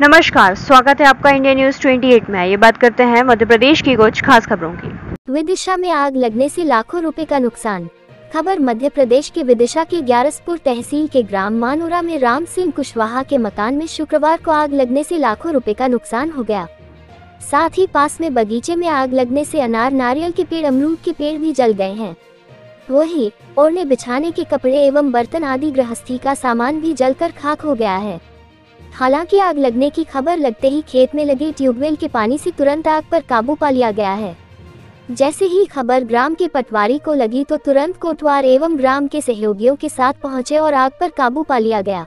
नमस्कार, स्वागत है आपका इंडिया न्यूज़ 28 में। ये बात करते हैं मध्य प्रदेश की कुछ खास खबरों की। विदिशा में आग लगने से लाखों रुपए का नुकसान। खबर मध्य प्रदेश के विदिशा के ग्यारसपुर तहसील के ग्राम मानोरा में राम सिंह कुशवाहा के मकान में शुक्रवार को आग लगने से लाखों रुपए का नुकसान हो गया। साथ ही पास में बगीचे में आग लगने से अनार, नारियल के पेड़, अमरूद के पेड़ भी जल गए हैं। वही, ओढ़ने बिछाने के कपड़े एवं बर्तन आदि गृहस्थी का सामान भी जलकर खाक हो गया है। हालाँकि आग लगने की खबर लगते ही खेत में लगे ट्यूबवेल के पानी से तुरंत आग पर काबू पा लिया गया है। जैसे ही खबर ग्राम के पटवारी को लगी तो तुरंत कोटवार एवं ग्राम के सहयोगियों के साथ पहुँचे और आग पर काबू पा लिया गया।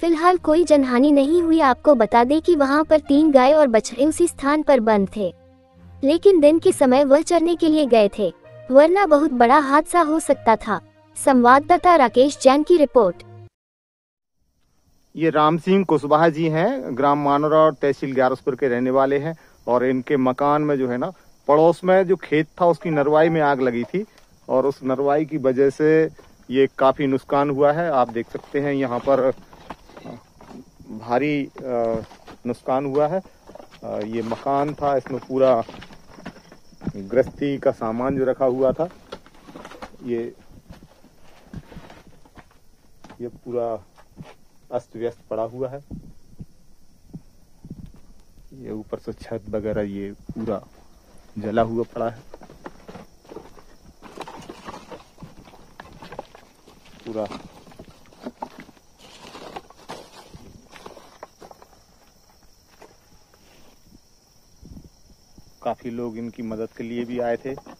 फ़िलहाल कोई जनहानि नहीं हुई। आपको बता दें कि वहाँ पर तीन गाय और बछड़े उसी स्थान पर बंद थे। लेकिन दिन के समय वह चरने के लिए गए थे, वरना बहुत बड़ा हादसा हो सकता था। संवाददाता राकेश जैन की रिपोर्ट। ये राम सिंह कुशवाहा जी हैं, ग्राम मानोरा और तहसील ग्यारसपुर के रहने वाले हैं, और इनके मकान में जो है ना, पड़ोस में जो खेत था, उसकी नरवाई में आग लगी थी, और उस नरवाई की वजह से ये काफ़ी नुकसान हुआ है। आप देख सकते हैं यहाँ पर भारी नुकसान हुआ है। ये मकान था, इसमें पूरा गृहस्थी का सामान जो रखा हुआ था, ये ये पूरा अस्त व्यस्त पड़ा हुआ है। ये ऊपर से छत वगैरह ये पूरा जला हुआ पड़ा है। पूरा। काफ़ी लोग इनकी मदद के लिए भी आए थे।